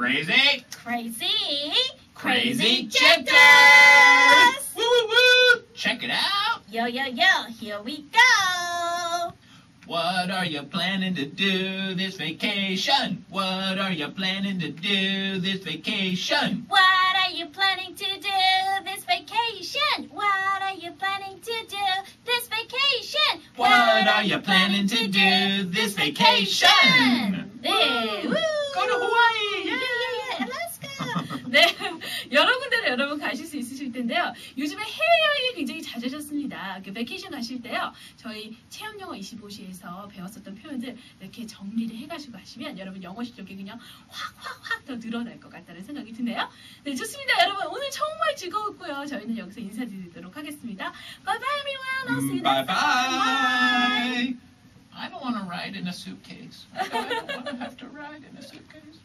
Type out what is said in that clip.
Crazy, crazy, crazy chapters! Woo woo woo! Check it out! Yo, yo, yo, here we go. What are you planning to do this vacation? What are you planning to do this vacation? What are you planning to do this vacation? What are you planning to do this vacation? What are you planning to do this vacation? 네, 여러 여러분 가실 수 있으실 텐데요. 요즘에 해외여행이 굉장히 잦아졌습니다. 그 베케이션 가실 때요. 저희 체험영어 25시에서 배웠었던 표현들 이렇게 정리를 해가지고 가시면 여러분 영어 실력이 그냥 확확확 더 늘어날 것 같다는 생각이 드네요. 네, 좋습니다. 여러분 오늘 정말 즐거웠고요. 저희는 여기서 인사드리도록 하겠습니다. Bye bye everyone. I'll see you Bye next time. bye! I don't want to ride in a suitcase. I don't want to have to ride in a suitcase.